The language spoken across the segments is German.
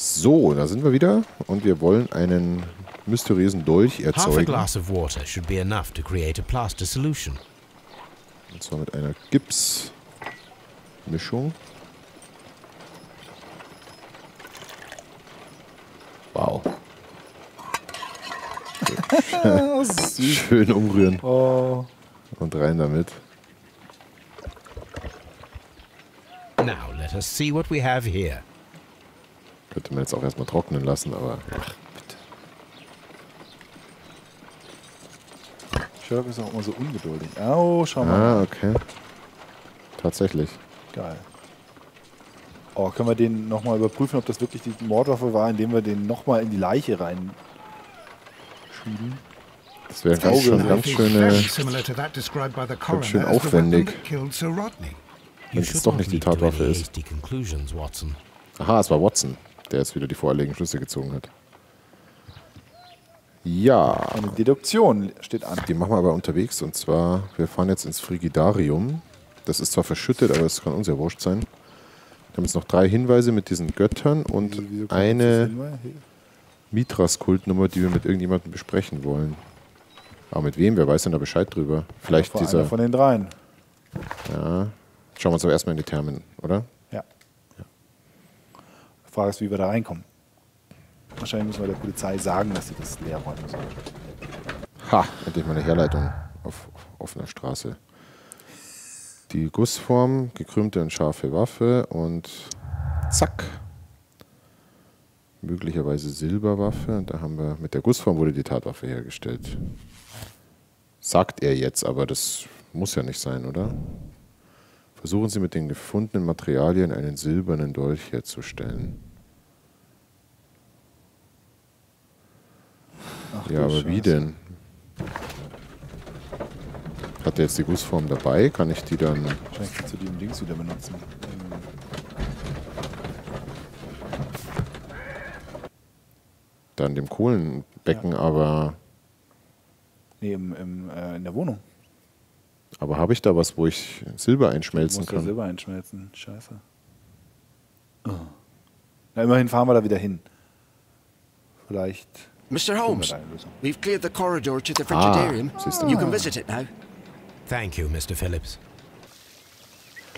So, da sind wir wieder und wir wollen einen mysteriösen Dolch Half a erzeugen. glass of water should be enough to create a plaster solution. Und zwar mit einer Gipsmischung. Wow. Schön umrühren Oh. und rein damit. Now let us see what we have here. Könnte man jetzt auch erstmal trocknen lassen, aber Sherlock ist auch immer so ungeduldig. Oh, schau mal. Ah, okay. Tatsächlich. Geil. Oh, können wir den nochmal überprüfen, ob das wirklich die Mordwaffe war, indem wir den nochmal in die Leiche reinschieben? Das wäre ganz, schon ganz schöne, similar to that described by the coroner schön aufwendig. wenn es doch nicht die Tatwaffe ist. Aha, es war Watson, der jetzt wieder die vorhergehenden Schlüsse gezogen hat. Ja, Eine Deduktion steht an. die machen wir aber unterwegs und zwar, wir fahren jetzt ins Frigidarium. Das ist zwar verschüttet, aber es kann uns ja wurscht sein. Wir haben jetzt noch drei Hinweise mit diesen Göttern und eine? Mithras-Kultnummer, die wir mit irgendjemandem besprechen wollen. Aber mit wem? Wer weiß denn da Bescheid drüber? Vielleicht einer dieser. von den dreien. Ja. Schauen wir uns aber erstmal in die Termen, oder? Frage ist, wie wir da reinkommen. Wahrscheinlich müssen wir der Polizei sagen, dass sie das leer räumen sollen. Ha, endlich mal eine Herleitung auf offener Straße. Die Gussform, gekrümmte und scharfe Waffe und zack. Möglicherweise Silberwaffe. Und da haben wir, mit der Gussform wurde die Tatwaffe hergestellt. Sagt er jetzt, aber das muss ja nicht sein, oder? Versuchen Sie mit den gefundenen Materialien einen silbernen Dolch herzustellen. Ach, Ja, aber wie Scheiße. denn? Hat er jetzt die Gussform dabei? Kann ich die dann. Wahrscheinlich kannst du die im Dings wieder benutzen. Dann dem Kohlenbecken, aber. Nee, im, im, äh, in der Wohnung. Aber habe ich da was, wo ich Silber einschmelzen ja kann? Silber einschmelzen. Scheiße. Oh. Na, immerhin fahren wir da wieder hin. Vielleicht. Mr. Holmes, we've cleared the corridor to the Ah, Frigidarium. du. you can visit it now. Thank you, Mr. Phillips.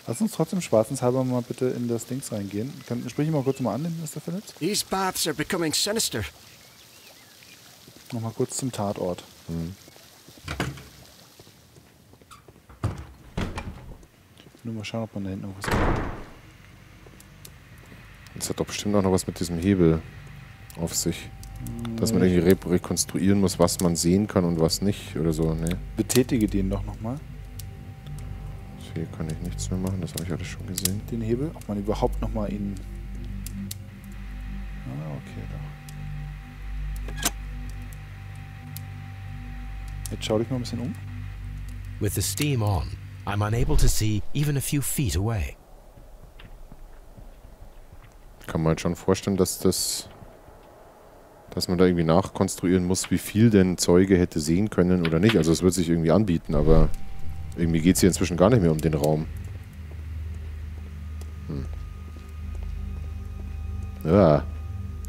Lass uns trotzdem schwarzenshalber mal bitte in das Dings reingehen. Kann, sprich ihn mal kurz mal an, den Mr. Phillips. These baths are becoming sinister. Nochmal kurz zum Tatort. Nur mal schauen, ob man da hinten irgendwas findet. Das hat doch bestimmt auch noch was mit diesem Hebel auf sich. Dass man irgendwie re rekonstruieren muss, was man sehen kann und was nicht oder so. Nee, Betätige den doch nochmal, hier kann ich nichts mehr machen, das habe ich alles schon gesehen. den Hebel. Ob man überhaupt nochmal ihn. Ah, okay, doch. Jetzt schau dich mal ein bisschen um. With the steam on, I'm unable to see even a few feet away. Kann man halt schon vorstellen, dass das. Dass man da irgendwie nachkonstruieren muss, wie viel denn Zeuge hätte sehen können oder nicht. Also es wird sich irgendwie anbieten, aber irgendwie geht es hier inzwischen gar nicht mehr um den Raum. Hm. Ja.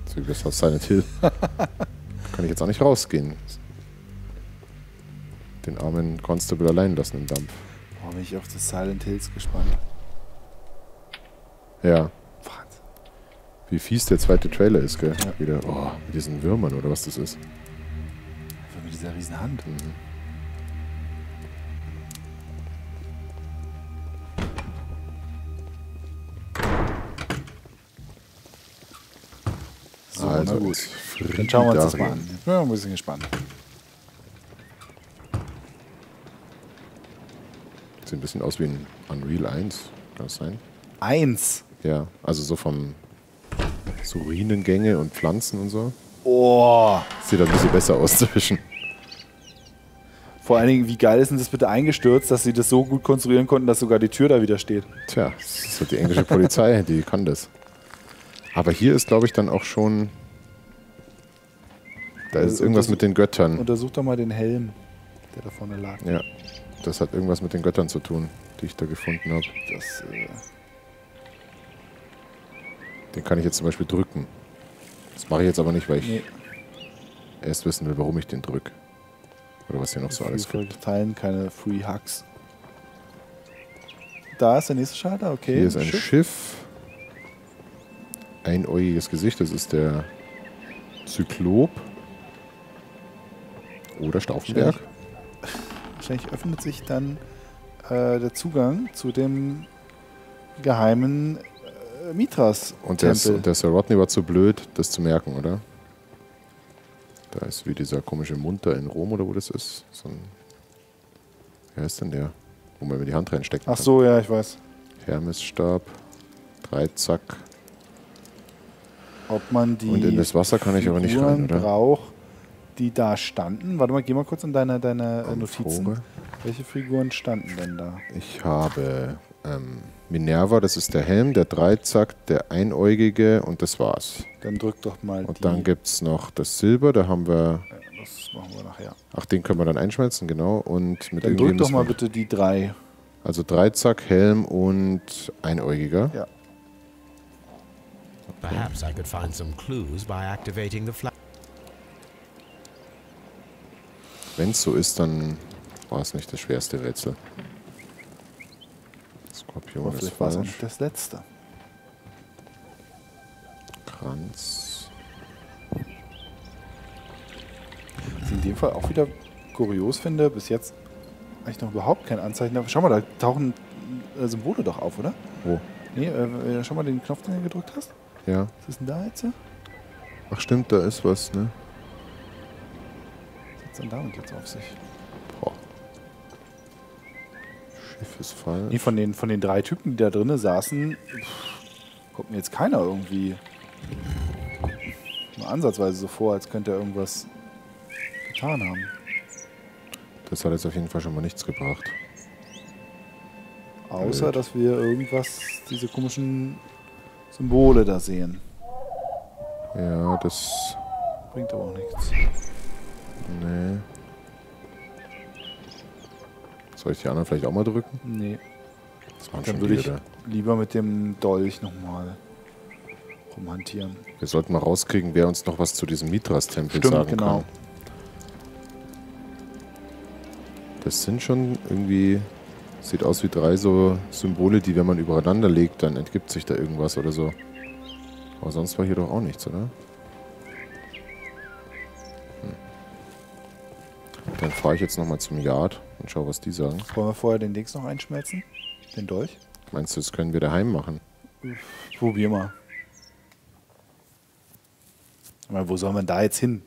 So wie das aus Silent Hill. Kann ich jetzt auch nicht rausgehen. Den armen Constable allein lassen im Dampf. Boah, bin ich auf das Silent Hills gespannt. Ja. Wie fies der zweite Trailer ist, gell? Ja. Wieder, oh, mit diesen Würmern oder was das ist. Einfach mit dieser riesen Hand. So, also, na gut. Dann schauen wir uns das mal an. Ich bin mal ein bisschen gespannt. Sieht ein bisschen aus wie ein Unreal 1, kann das sein? Eins. Ja, also so vom so Rienengänge und Pflanzen und so. Oh. Sieht ein bisschen besser aus zwischen. Vor allen Dingen, wie geil ist denn das bitte eingestürzt, dass sie das so gut konstruieren konnten, dass sogar die Tür da wieder steht. Tja, das ist halt die englische Polizei, die kann das. Aber hier ist, glaube ich, dann auch schon. Da ist Also irgendwas mit den Göttern. Untersuch doch mal den Helm, der da vorne lag. Ja, das hat irgendwas mit den Göttern zu tun, die ich da gefunden habe. Das, äh, Den kann ich jetzt zum Beispiel drücken. Das mache ich jetzt aber nicht, weil ich Nee, erst wissen will, warum ich den drücke. Oder was hier noch so alles gibt. Teilen, keine Free Hugs. Da ist der nächste Schalter, okay. Hier ist ein Schiff. Schiff. Einäugiges Gesicht, das ist der Zyklop. Oder Stauffenberg. Wahrscheinlich öffnet sich dann äh, der Zugang zu dem geheimen Mithras. Und der, der Sir Rodney war zu blöd, das zu merken, oder? Da ist wie dieser komische Mund da in Rom oder wo das ist. So ein, wie heißt denn der? Wo man mir die Hand reinsteckt. Ach so, ja, ich weiß. Hermesstab, Dreizack. Ob man die Und in das Wasser kann ich aber nicht rein, oder? braucht, die da standen. Warte mal, geh mal kurz in deine, deine äh, Notizen. Amphore. Welche Figuren standen denn da? Ich habe ähm, Minerva, das ist der Helm, der Dreizack, der Einäugige und das war's. Dann drück doch mal Und die. dann gibt es noch das Silber, da haben wir. Ja, das machen wir nachher. Ach, den können wir dann einschmelzen, genau. Und mit Dann drück doch mal bitte die drei. Also Dreizack, Helm und Einäugiger. Ja. Perhaps I could find some clues by activating the flag. Wenn es so ist, dann war es nicht das schwerste Rätsel. Skorpion Aber vielleicht war es auch falsch. nicht das letzte. Kranz. Was ich in dem Fall auch wieder kurios finde, bis jetzt eigentlich noch überhaupt kein Anzeichen. Aber Schau mal, da tauchen äh, Symbole doch auf, oder? Wo? Nee, äh, äh, schau mal den Knopf, den du gedrückt hast. Ja. Was ist denn da jetzt? Was Ach stimmt, da ist was, ne? hat's denn damit jetzt auf sich? Falsch. Nee, von den, von den drei Typen, die da drinnen saßen, pff, kommt mir jetzt keiner irgendwie nur ansatzweise so vor, als könnte er irgendwas getan haben. Das hat jetzt auf jeden Fall schon mal nichts gebracht. Außer, Blöd. dass wir irgendwas, diese komischen Symbole da sehen. Ja, das. Bringt aber auch nichts. Nee. Soll ich die anderen vielleicht auch mal drücken? Nee. Das waren Dann schon würde ich oder? lieber mit dem Dolch nochmal rumhantieren. Wir sollten mal rauskriegen, wer uns noch was zu diesem Mithras-Tempel Stimmt, sagen genau. kann. Das sind schon irgendwie. Sieht aus wie drei so Symbole, die, wenn man übereinander legt, dann entgibt sich da irgendwas oder so. Aber sonst war hier doch auch nichts, oder? Fahre ich jetzt nochmal zum Yard und schau, was die sagen. Wollen wir vorher den Dings noch einschmelzen? Den Dolch? Meinst du, das können wir daheim machen? Probier mal. Aber wo soll man da jetzt hin?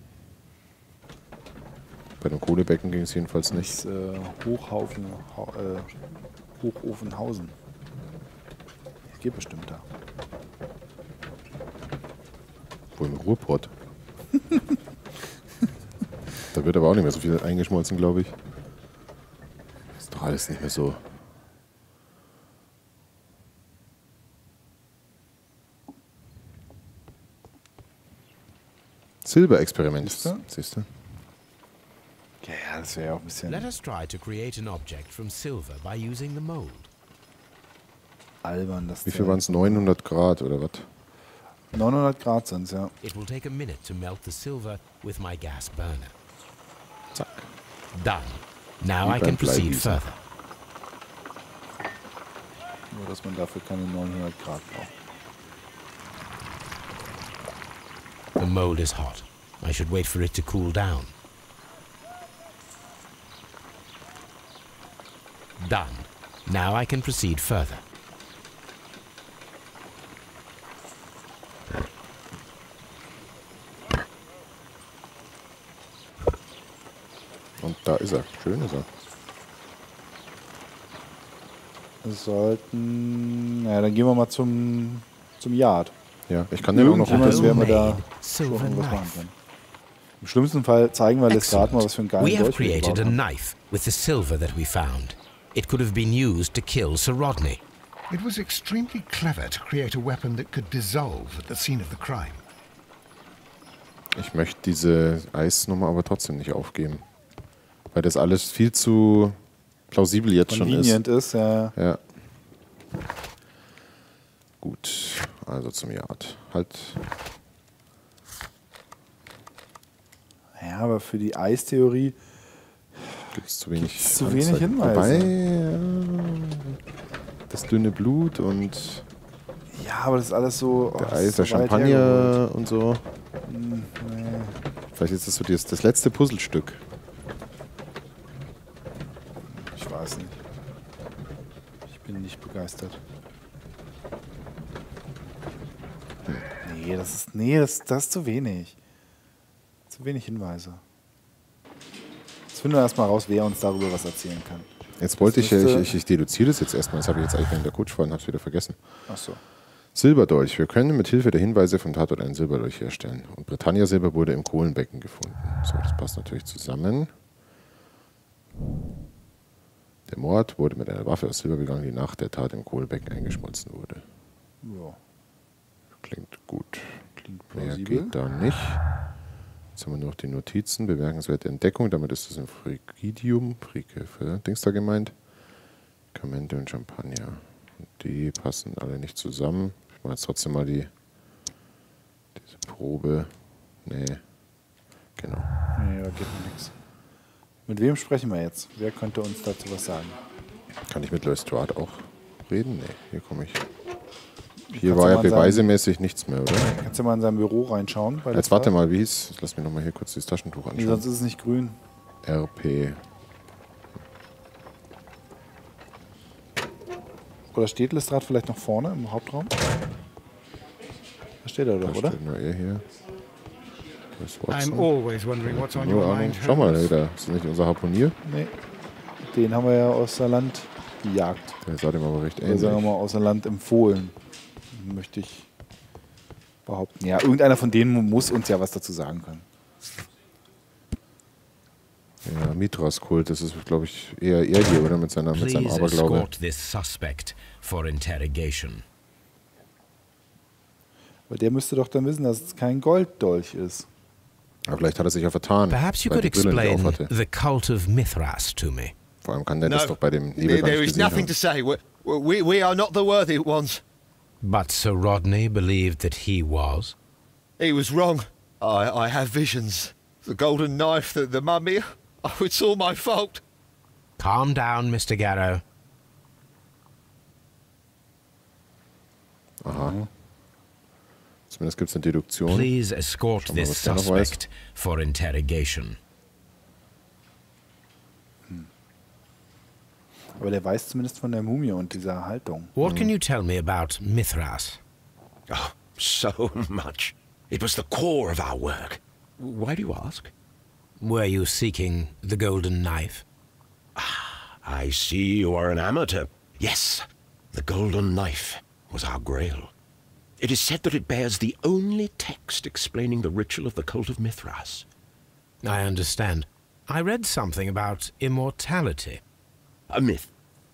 Bei dem Kohlebecken ging es jedenfalls nicht. Das äh, Hochhaufen, Hau- äh, Hochofenhausen. Das geht bestimmt da. Wo im Ruhrpott. da wird aber auch nicht mehr so viel eingeschmolzen, glaube ich. Ist doch alles nicht mehr so. Silberexperiment. Siehst du? Ja, das wäre ja auch ein bisschen Let us try to create an object from silver by using the mold. albern. Dass Wie viel waren es? 900 Grad oder was? 900 Grad sind ja. It will take a minute to melt the silver with my gas burner. Zack. Done. Now I can proceed Bleiwiesen. further. Nur, dass man dafür keine 900 Grad braucht. The mold is hot. I should wait for it to cool down. Done. Now I can proceed further. Da ist er. Schön ist er. Wir sollten. Ja, dann gehen wir mal zum, zum Yard. Ja, ich kann den auch noch untersuchen. werden wir da schon irgendwas machen können. Im schlimmsten Fall zeigen wir jetzt gerade mal, was für ein geiler We have created gebaut a haben. knife with the silver that we found. It could have been used to kill Sir Rodney. It was extremely clever to create a weapon that could dissolve at the scene of the crime. Ich möchte diese Eisnummer aber trotzdem nicht aufgeben. Weil das alles viel zu plausibel jetzt schon ist. Ist, ja. Ja. Gut, also zum Yard. Halt. aber für die Eistheorie Gibt es zu wenig zu wenig. Hinweise. Wobei, ja, das dünne Blut und Ja, aber das ist alles so. oh, der Eis, der so. Champagner und so. Vielleicht ist das so das, das letzte Puzzlestück. Ich weiß nicht. Ich bin nicht begeistert. Nee, das ist. Nee, das, das ist zu wenig. Zu wenig Hinweise. Jetzt finden wir erstmal raus, wer uns darüber was erzählen kann. Jetzt wollte ich, ja- ich, ich, ich deduziere das jetzt erstmal. Das habe ich jetzt eigentlich während der Kutschfahrt und habe es wieder vergessen. Achso. Silberdolch. Wir können mit Hilfe der Hinweise vom Tatort einen Silberdolch herstellen. Und Britannia-Silber wurde im Kohlenbecken gefunden. So, das passt natürlich zusammen. Der Mord wurde mit einer Waffe aus Silber begangen, die nach der Tat im Kohlenbecken eingeschmolzen wurde. Ja, Klingt gut. klingt Mehr plausibel. geht da nicht. Jetzt haben wir noch die Notizen. Bemerkenswerte Entdeckung. Damit ist das ein Frigidium. Friedhöfe. Dings da gemeint. Medikamente und Champagner. Die passen alle nicht zusammen. Ich mache jetzt trotzdem mal die diese Probe. Nee. Genau. Nee, da geht nichts. Mit wem sprechen wir jetzt? Wer könnte uns dazu was sagen? Kann ich mit Lestrade auch reden? Nee, hier komme ich. Hier Kannst war ja beweisemäßig nichts mehr, oder? Kannst du mal in sein Büro reinschauen? Jetzt warte mal, wie hieß? Lass mich nochmal hier kurz das Taschentuch Nee, sonst anschauen. ist es nicht grün. RP. Oder steht Lestrade vielleicht noch vorne im Hauptraum? Da steht er doch, Da oder? steht nur er hier. Chris I'm Watson. always wondering what's on your Ahnung. mind. Schau mal, da ist das nicht unser Harpunier. Nee. Den haben wir ja außer Land gejagt. Der sah dem aber recht Oder sagen wir ähnlich. mal außer Land empfohlen. Möchte ich behaupten. Ja, irgendeiner von denen muss uns ja was dazu sagen können. Ja, Mithras-Kult, das ist, glaube ich, eher er hier, oder? Mit, seiner, mit seinem Please Aberglaube. escort this suspect for interrogation. Weil der müsste doch dann wissen, dass es kein Golddolch ist. Aber vielleicht hat er sich ja vertan. Perhaps you could die Brille nicht explain the cult of Mithras to me. Vor allem kann der das doch bei dem Nebel gar there nicht is gesehen nothing haben. to say. We, we, we are not the worthy ones. But Sir Rodney believed that he was. He was wrong. I, I have visions. The golden knife, the, the mummy. Oh, it's all my fault. Calm down, Mr. Garrow. Zumindest gibt es eine Deduktion. Please escort Schauen wir, this was der noch weiß. suspect for interrogation. Aber der weiß zumindest von der Mumie und dieser Haltung. What can you tell me about Mithras? Oh, so much. It was the core of our work. Why do you ask? Were you seeking the golden knife? Ah, I see you are an amateur. Yes, the golden knife was our grail. It is said that it bears the only text explaining the ritual of the cult of Mithras. I understand. I read something about immortality. A myth.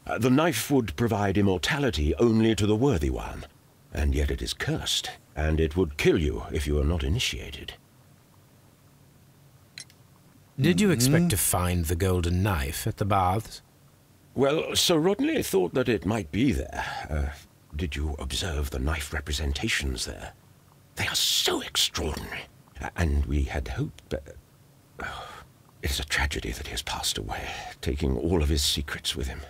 Uh, the knife would provide immortality only to the worthy one, and yet it is cursed, and it would kill you if you are not initiated. Did you expect to find the golden knife at the baths? Well, Sir Rodney thought that it might be there. Uh, did you observe the knife representations there? They are so extraordinary. And we had hoped that. Oh, it is a tragedy that he has passed away, taking all of his secrets with him.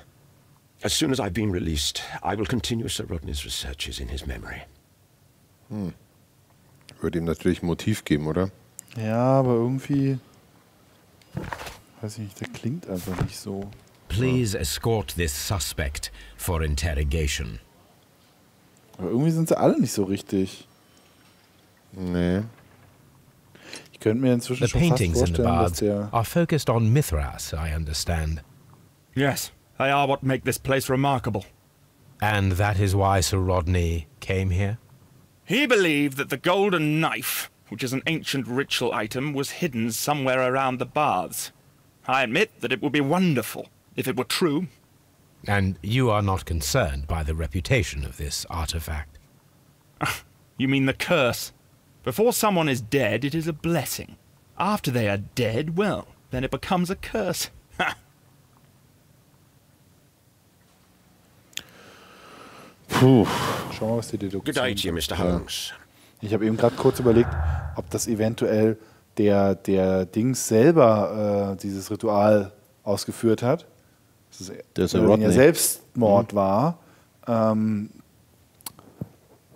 As soon as I've been released, I will continue Sir Rodney's researches in his memory. Hmm. Würde ihm natürlich ein Motiv geben, oder? Ja, aber irgendwie. Weiß ich nicht, der klingt einfach nicht so. Please escort this suspect for interrogation. Aber irgendwie sind sie alle nicht so richtig. Nee. Ich könnte mir inzwischen The schon fast paintings in the vorstellen, dass baths der. are focused on Mithras, I understand. Yes, they are what make this place remarkable. And that is why Sir Rodney came here? He believed that the golden knife, which is an ancient ritual item, was hidden somewhere around the baths. I admit that it would be wonderful if it were true. And you are not concerned by the reputation of this artifact. You mean the curse? Before someone is dead, it is a blessing. After they are dead, well, then it becomes a curse. Ha! Puh. Schau mal, was die Deduktion you, Mr. Holmes. Ich habe eben gerade kurz überlegt, ob das eventuell der, der Dings selber äh, dieses Ritual ausgeführt hat. Das ja Rodney. Selbstmord war. Ähm,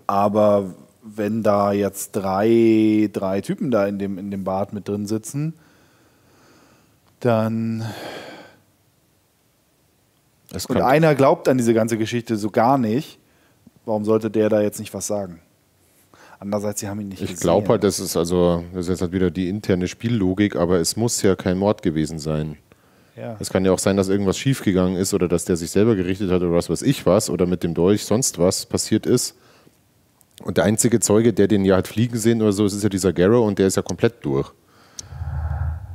aber wenn da jetzt drei, drei Typen da in dem, in dem Bad mit drin sitzen, dann. Es Und einer glaubt an diese ganze Geschichte so gar nicht. Warum sollte der da jetzt nicht was sagen? Andererseits, sie haben ihn nicht ich glaube halt, das ist also, das ist jetzt halt wieder die interne Spiellogik, aber es muss ja kein Mord gewesen sein. Ja. Es kann ja auch sein, dass irgendwas schiefgegangen ist oder dass der sich selber gerichtet hat oder was weiß ich was oder mit dem Dolch sonst was passiert ist. Und der einzige Zeuge, der den ja hat fliegen sehen oder so, ist ja dieser Garrow und der ist ja komplett durch.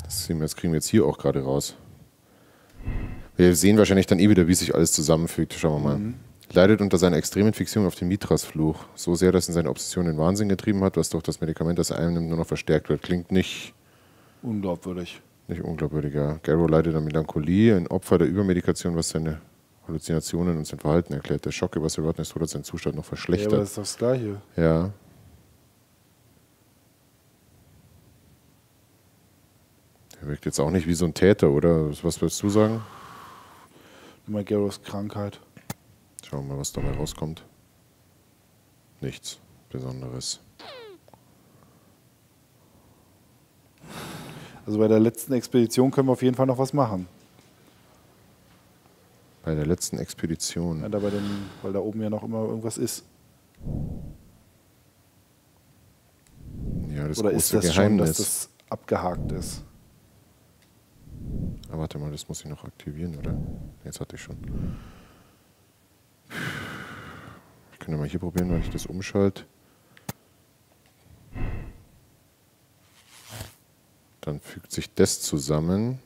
Das wir, das kriegen wir jetzt hier auch gerade raus. Wir sehen wahrscheinlich dann eh wieder, wie sich alles zusammenfügt. Schauen wir mal. Leidet unter seiner extremen Fixierung auf den Mithras-Fluch. So sehr, dass ihn seine Obsession in Wahnsinn getrieben hat, was durch das Medikament, das er einnimmt, nur noch verstärkt wird. Klingt nicht Unglaubwürdig. Nicht unglaubwürdiger. Garrow leidet an Melancholie, ein Opfer der Übermedikation, was seine Halluzinationen und sein Verhalten erklärt. Der Schock über Sir Rodneys Tod hat seinen Zustand noch Ja, aber verschlechtert. das ist doch das Gleiche. Ja. Er wirkt jetzt auch nicht wie so ein Täter, oder? Was willst du sagen? Nur mal Garrows Krankheit. Schauen wir mal, was dabei rauskommt. Nichts Besonderes. Also bei der letzten Expedition können wir auf jeden Fall noch was machen. Bei der letzten Expedition. Ja, da den, weil da oben ja noch immer irgendwas ist. Ja, das Oder ist das schon, Geheimnis. dass das abgehakt ist? Ah, warte mal, das muss ich noch aktivieren, oder? Jetzt hatte ich schon. Ich kann ja mal hier probieren, wenn ich das umschalte. Dann fügt sich das zusammen.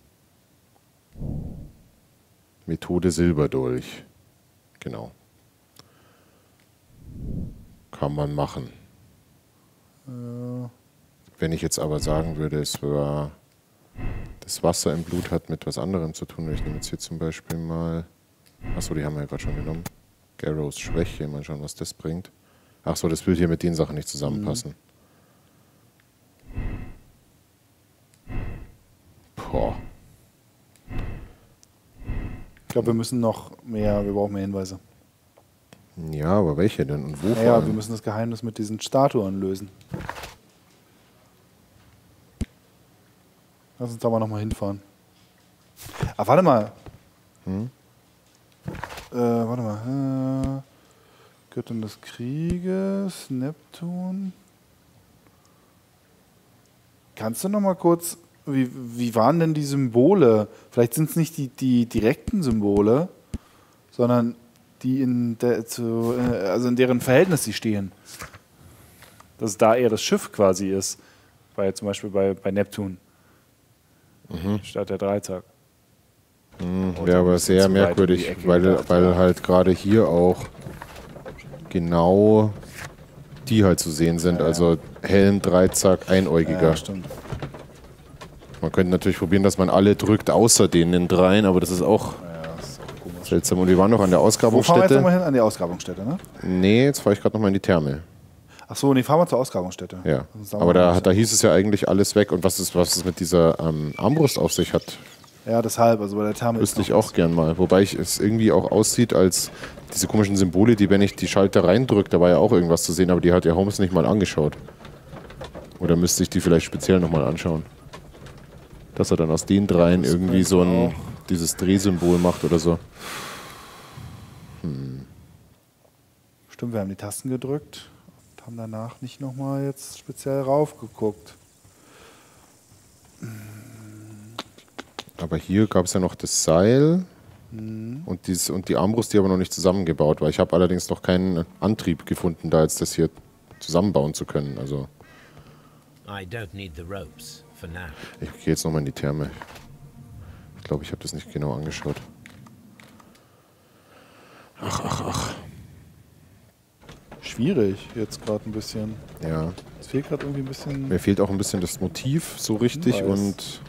Methode Silberdolch. Genau. Kann man machen. Wenn ich jetzt aber sagen würde, es war das Wasser im Blut hat mit was anderem zu tun. Ich nehme jetzt hier zum Beispiel mal. Achso, die haben wir ja gerade schon genommen. Garrows Schwäche, mal schauen, was das bringt. Achso, das will hier mit den Sachen nicht zusammenpassen. Boah. Ich glaube, wir müssen noch mehr, wir brauchen mehr Hinweise. Ja, aber welche denn und wo? Ja, wir müssen das Geheimnis mit diesen Statuen lösen. Lass uns da mal nochmal hinfahren. Ah, warte mal. Hm? Äh, warte mal. Äh, Göttin des Krieges, Neptun. Kannst du noch mal kurz, wie, wie waren denn die Symbole? Vielleicht sind es nicht die, die direkten Symbole, sondern die in der, zu, äh, also in deren Verhältnis sie stehen. Dass es da eher das Schiff quasi ist, bei zum Beispiel bei, bei Neptun. Statt der Dreizack. Oder Wäre aber sehr merkwürdig, weil, weil ja. halt gerade hier auch genau die halt zu sehen sind. Also Helm, Dreizack, Einäugiger. Ja, stimmt. Man könnte natürlich probieren, dass man alle drückt, außer denen dreien, aber das ist auch ist seltsam. Und wir waren noch an der Wo fahren wir jetzt Ausgrabungsstätte. nochmal hin? An die Ausgrabungsstätte, ne? Nee, jetzt fahre ich gerade nochmal in die Therme. Ach so, nee, fahren wir zur Ausgrabungsstätte. Ja. Da Aber da, da hieß es ja eigentlich alles weg. Und was es was es mit dieser ähm, Armbrust auf sich hat, Ja, deshalb, also bei der Therme wüsste ist ich auch gern mal. Wobei ich es irgendwie auch aussieht als diese komischen Symbole, die, wenn ich die Schalter reindrücke, da war ja auch irgendwas zu sehen, aber die hat ja Holmes nicht mal angeschaut. Oder müsste ich die vielleicht speziell nochmal anschauen? Dass er dann aus den dreien irgendwie so ein dieses Drehsymbol macht oder so. Stimmt, wir haben die Tasten gedrückt und haben danach nicht nochmal jetzt speziell raufgeguckt. Aber hier gab es ja noch das Seil und, dies, und die Armbrust, die aber noch nicht zusammengebaut war. Ich habe allerdings noch keinen Antrieb gefunden, da jetzt das hier zusammenbauen zu können. Also I don't need the ropes. Ich gehe jetzt nochmal in die Therme. Ich glaube, ich habe das nicht genau angeschaut. Schwierig jetzt gerade ein bisschen. Ja, Es fehlt gerade irgendwie ein bisschen. mir fehlt auch ein bisschen das Motiv so richtig Hinweis. und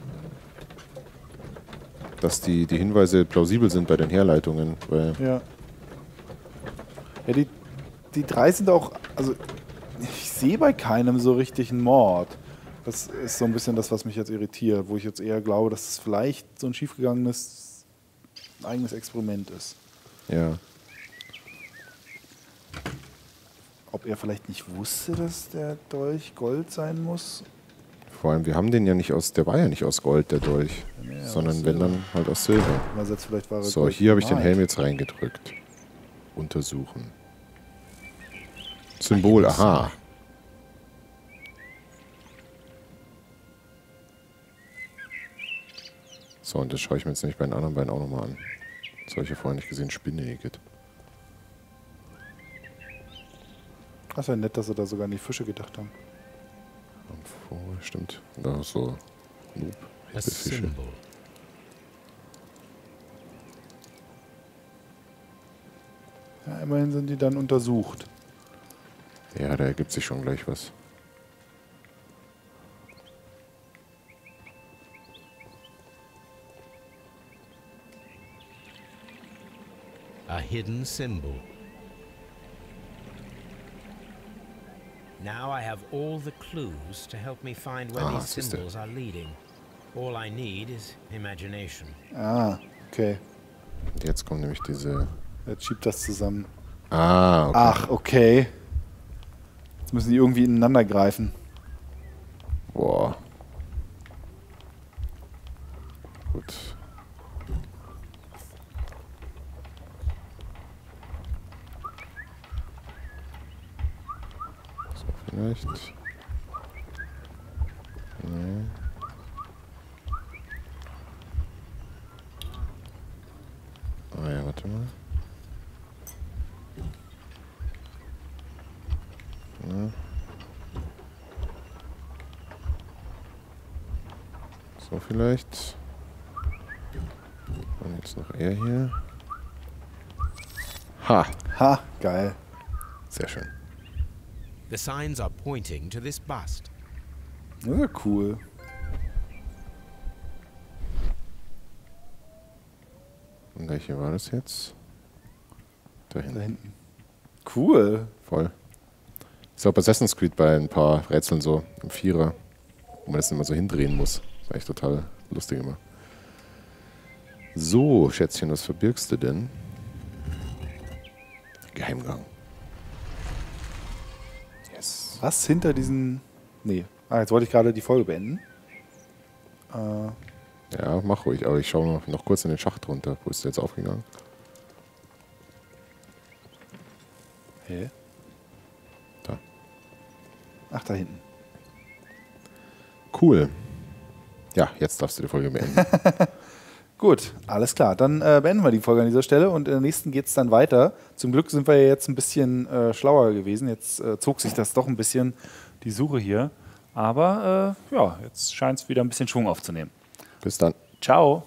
dass die, die Hinweise plausibel sind bei den Herleitungen. Weil Ja. Ja, die, die drei sind auch. Also, ich sehe bei keinem so richtig einen Mord. Das ist so ein bisschen das, was mich jetzt irritiert, wo ich jetzt eher glaube, dass es vielleicht so ein schiefgegangenes eigenes Experiment ist. Ja. Ob er vielleicht nicht wusste, dass der Dolch Gold sein muss? Vor allem, wir haben den ja nicht aus, der war ja nicht aus Gold, der Dolch. Ja, sondern wenn dann halt aus Silber. Vielleicht war So, Gold hier habe ich den. Helm jetzt reingedrückt. Untersuchen. Symbol, aha. So, und das schaue ich mir jetzt nämlich bei den anderen beiden auch nochmal an. Das habe ich ja vorher nicht gesehen. Spinne-Igitt. Das ist ja nett, dass sie da sogar an die Fische gedacht haben. Amphore, stimmt. Da so. Noob. Symbol. Ja, immerhin sind die dann untersucht. Ja, da ergibt sich schon gleich was. Hidden symbol. Now I have all the clues to help me find where Ah, these symbols are leading. All I need is imagination. Ah, okay. Und jetzt kommt nämlich diese. Jetzt schiebt das zusammen. Ah, okay. Ach, okay. Jetzt müssen die irgendwie ineinander greifen. Boah. Gut. So, vielleicht. Nee. Ah ja, warte mal. Ja. So vielleicht. Und jetzt noch er hier. Ha! Ha, geil. Sehr schön. The signs are pointing to this bust. Das ist ja cool. Welche war das jetzt? Da Da hinten. hinten. Cool. Voll. Ist auch bei Assassin's Creed bei ein paar Rätseln so im Vierer, wo man das immer so hindrehen muss. Ist echt total lustig immer. So, Schätzchen, was verbirgst du denn? Geheimgang. Yes. Was hinter diesen. Nee. Ah, jetzt wollte ich gerade die Folge beenden. Äh, Ja, mach ruhig, aber ich schaue noch, noch kurz in den Schacht runter. Wo ist der jetzt aufgegangen? hä? Da. Ach, da hinten. Cool. Ja, jetzt darfst du die Folge beenden. Gut, alles klar. Dann äh, beenden wir die Folge an dieser Stelle und in der nächsten geht es dann weiter. Zum Glück sind wir ja jetzt ein bisschen äh, schlauer gewesen. Jetzt äh, zog sich das doch ein bisschen, die Suche hier. Aber äh, ja, jetzt scheint es wieder ein bisschen Schwung aufzunehmen. Bis dann. Ciao.